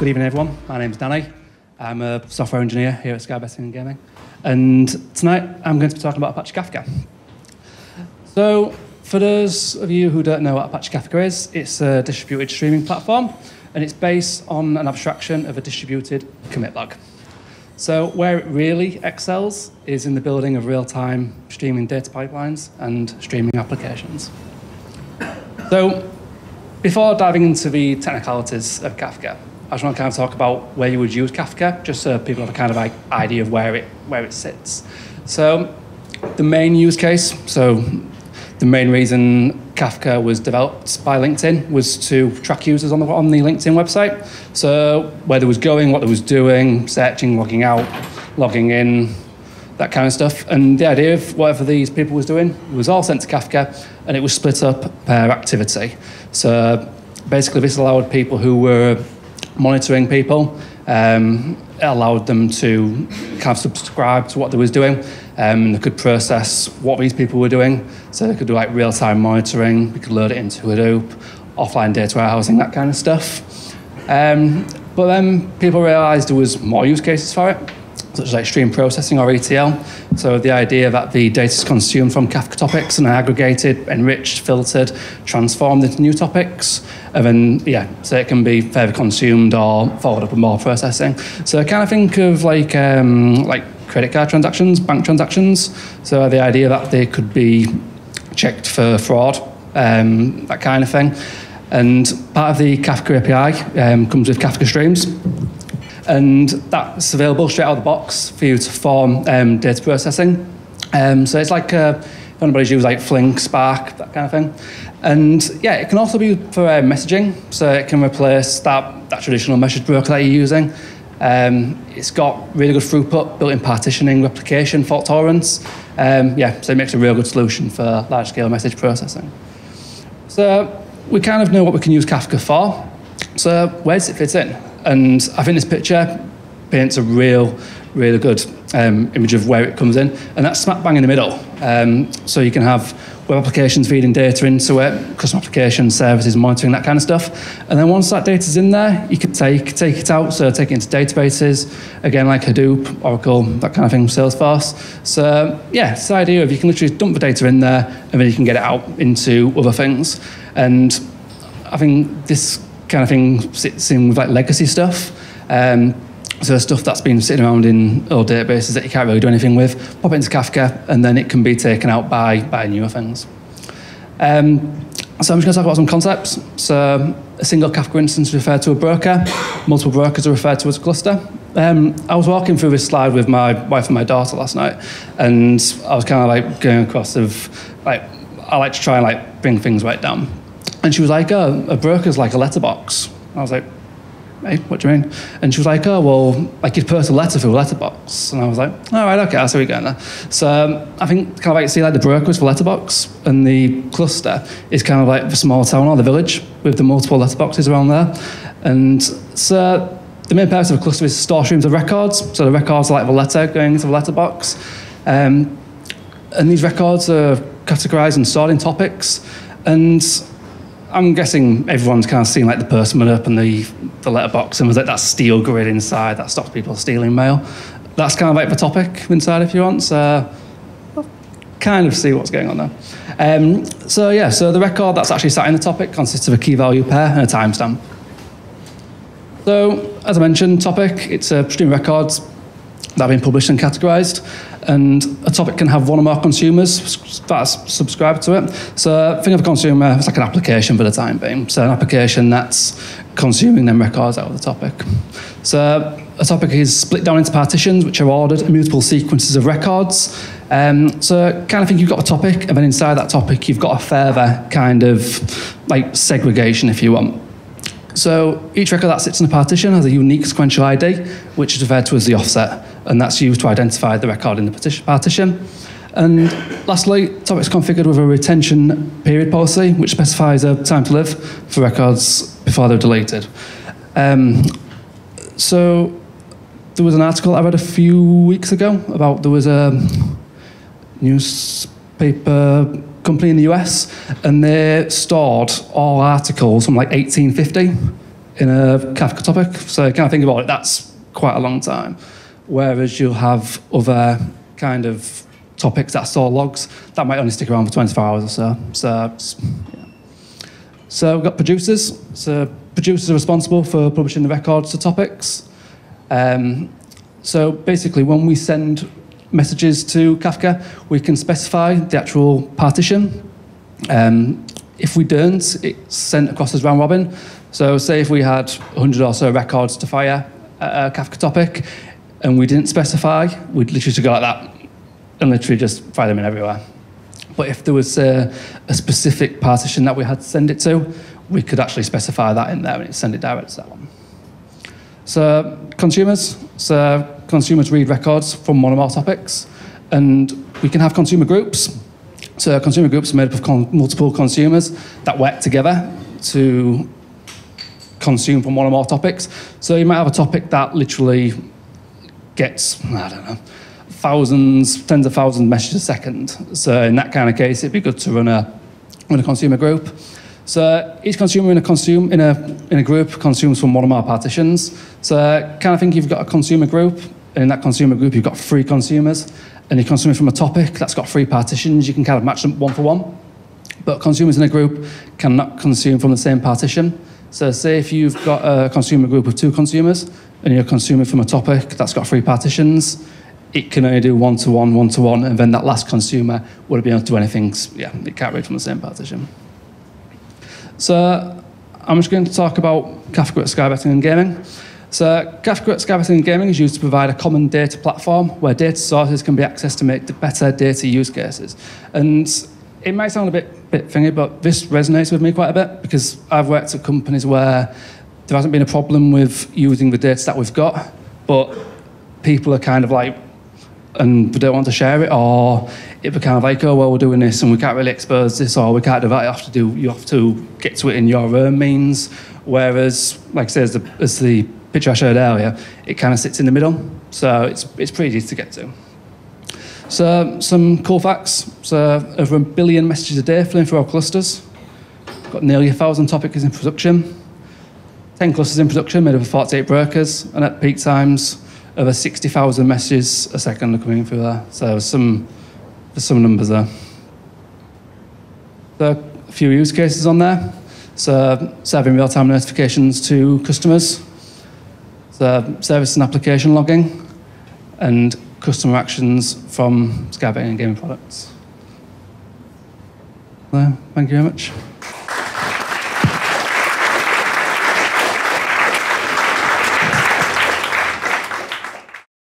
Good evening, everyone. My name's Danny. I'm a software engineer here at Sky Betting and Gaming. And tonight I'm going to be talking about Apache Kafka. So, for those of you who don't know what Apache Kafka is, it's a distributed streaming platform and it's based on an abstraction of a distributed commit log. So, where it really excels is in the building of real time streaming data pipelines and streaming applications. So, before diving into the technicalities of Kafka, I just want to kind of talk about where you would use Kafka, just so people have a kind of like idea of where it where it sits. So, the main use case, so the main reason Kafka was developed by LinkedIn was to track users on the on the LinkedIn website. So where they was going, what they was doing, searching, logging out, logging in, that kind of stuff. And the idea of whatever these people was doing was all sent to Kafka, and it was split up per activity. So basically, this allowed people who were monitoring people, um, it allowed them to kind of subscribe to what they was doing. Um, they could process what these people were doing, so they could do like real-time monitoring. We could load it into Hadoop, offline data warehousing, that kind of stuff. Um, but then people realised there was more use cases for it such as stream processing or ETL. So the idea that the data is consumed from Kafka topics and aggregated, enriched, filtered, transformed into new topics, and then yeah, so it can be further consumed or followed up with more processing. So I kind of think of like um, like credit card transactions, bank transactions. So the idea that they could be checked for fraud, um, that kind of thing. And part of the Kafka API um, comes with Kafka Streams and that's available straight out of the box for you to form um, data processing. Um, so it's like uh, if anybody's used like Flink, Spark, that kind of thing. And yeah, it can also be for uh, messaging, so it can replace that, that traditional message broker that you're using. Um, it's got really good throughput, built-in partitioning, replication, fault tolerance. Um, yeah, so it makes a real good solution for large-scale message processing. So we kind of know what we can use Kafka for. So where does it fit in? And I think this picture paints a real, really good um, image of where it comes in. And that's smack bang in the middle. Um, so you can have web applications feeding data into it, custom applications, services, monitoring, that kind of stuff. And then once that data's in there, you can take, take it out, so take it into databases, again, like Hadoop, Oracle, that kind of thing, Salesforce. So yeah, it's the idea of you can literally dump the data in there, and then you can get it out into other things. And I think this kind of thing sits in with like legacy stuff. Um, so stuff that's been sitting around in old databases that you can't really do anything with, pop it into Kafka, and then it can be taken out by, by newer things. Um, so I'm just going to talk about some concepts. So a single Kafka instance is referred to a broker. Multiple brokers are referred to as a cluster. Um, I was walking through this slide with my wife and my daughter last night, and I was kind of like going across of like I like to try and like bring things right down. And she was like, oh, a broker's like a letterbox. I was like, hey, what do you mean? And she was like, oh, well, like you'd post a letter through a letterbox. And I was like, all right, okay, that's how we going there. So um, I think kind of like, see like the broker is for letterbox and the cluster is kind of like the small town or the village with the multiple letterboxes around there. And so the main purpose of a cluster is to store streams of records. So the records are like the letter going into the letterbox. Um, and these records are categorized and stored in topics. And I'm guessing everyone's kind of seen like the postman and the, the letterbox and was like that steel grid inside that stops people stealing mail. That's kind of like the topic inside if you want. So kind of see what's going on there. Um, so yeah, so the record that's actually sat in the topic consists of a key value pair and a timestamp. So as I mentioned, topic, it's a stream records that have been published and categorized and a topic can have one or more consumers that's subscribed to it. So think of a consumer as like an application for the time being. So an application that's consuming them records out of the topic. So a topic is split down into partitions, which are ordered immutable sequences of records. Um, so kind of think you've got a topic, and then inside that topic, you've got a further kind of like segregation, if you want. So each record that sits in a partition has a unique sequential ID, which is referred to as the offset, and that's used to identify the record in the partition. And lastly, topic's configured with a retention period policy, which specifies a time to live for records before they're deleted. Um, so there was an article I read a few weeks ago about there was a newspaper company in the US, and they stored all articles from like 1850 in a Kafka topic. So kind of think about it, that's quite a long time. Whereas you'll have other kind of topics that store logs that might only stick around for 24 hours or so. So, yeah. so we've got producers. So producers are responsible for publishing the records to topics. Um, so basically, when we send messages to Kafka, we can specify the actual partition. Um, if we don't, it's sent across as round robin. So say if we had 100 or so records to fire a Kafka topic, and we didn't specify, we'd literally just go like that and literally just fire them in everywhere. But if there was a, a specific partition that we had to send it to, we could actually specify that in there and send it direct to that one. So consumers, so consumers read records from one or more topics, and we can have consumer groups. So consumer groups are made up of con multiple consumers that work together to consume from one or more topics. So you might have a topic that literally gets, I don't know, thousands, tens of thousands of messages a second. So in that kind of case, it'd be good to run a, run a consumer group. So each consumer in a, consume, in, a, in a group consumes from one of more partitions. So kind of think you've got a consumer group, and in that consumer group you've got three consumers, and you're consuming from a topic that's got three partitions, you can kind of match them one for one. But consumers in a group cannot consume from the same partition. So say if you've got a consumer group of two consumers, and you're consuming from a topic that's got three partitions, it can only do one to one, one to one, and then that last consumer wouldn't be able to do anything. Yeah, it can't read from the same partition. So I'm just going to talk about Kafka at Sky Betting and Gaming. So Kafka at Sky Betting and Gaming is used to provide a common data platform where data sources can be accessed to make better data use cases. And it might sound a bit, bit thingy, but this resonates with me quite a bit because I've worked at companies where there hasn't been a problem with using the data that we've got, but people are kind of like, and they don't want to share it, or it kind of like, oh well, we're doing this and we can't really expose this, or we can't do that. You have to do, you have to get to it in your own means. Whereas, like I said, as the, as the picture I showed earlier, it kind of sits in the middle, so it's it's pretty easy to get to. So some cool facts. So over a billion messages a day flowing through our clusters. Got nearly a thousand topics in production. 10 clusters in production made up of 48 brokers, and at peak times, over 60,000 messages a second are coming through there. So some, there's some numbers there. So a few use cases on there. So serving real-time notifications to customers. So service and application logging, and customer actions from Sky Betting and gaming products. Thank you very much.